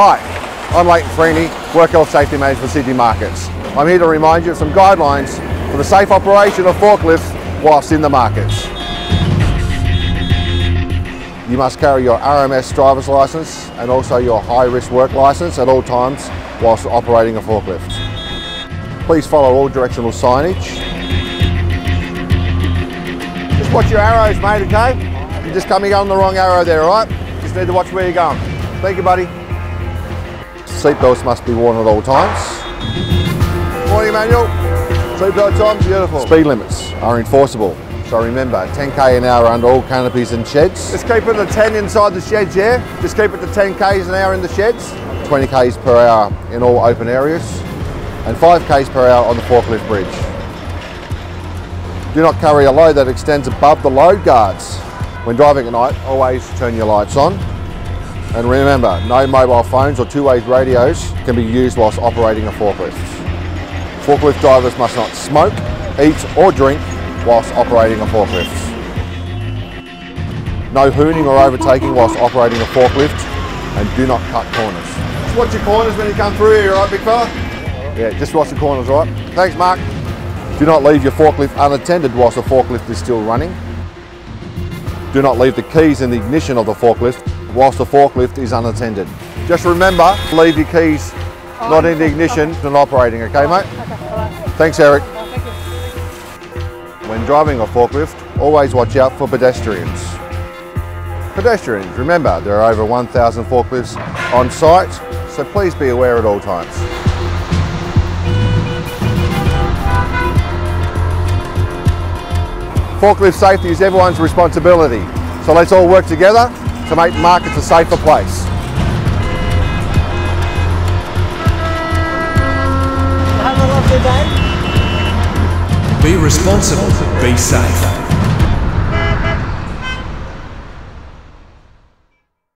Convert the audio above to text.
Hi, I'm Leighton Freney, Work Health Safety Manager for Sydney Markets. I'm here to remind you of some guidelines for the safe operation of forklifts whilst in the markets. You must carry your RMS driver's licence and also your high risk work licence at all times whilst operating a forklift. Please follow all directional signage. Just watch your arrows mate, okay? You're just coming on the wrong arrow there, alright? Just need to watch where you're going. Thank you buddy. Seatbelts must be worn at all times. Morning Manuel. Seatbelt on, beautiful. Speed limits are enforceable. So remember, 10k an hour under all canopies and sheds. Just keep it to 10 inside the sheds, yeah? Just keep it to 10 k's an hour in the sheds. 20 k's per hour in all open areas. And 5 k's per hour on the forklift bridge. Do not carry a load that extends above the load guards. When driving at night, always turn your lights on and remember, no mobile phones or two-way radios can be used whilst operating a forklift. Forklift drivers must not smoke, eat or drink whilst operating a forklift. No hooning or overtaking whilst operating a forklift and do not cut corners. Just watch your corners when you come through here, alright big fella? Yeah, just watch the corners, alright? Thanks Mark. Do not leave your forklift unattended whilst the forklift is still running. Do not leave the keys in the ignition of the forklift whilst the forklift is unattended. Just remember, leave your keys not in the ignition and operating, okay mate? Okay. Thanks Eric. When driving a forklift, always watch out for pedestrians. Pedestrians, remember there are over 1,000 forklifts on site, so please be aware at all times. Forklift safety is everyone's responsibility, so let's all work together to make markets a safer place. Have a lovely day. Be responsible, be safe.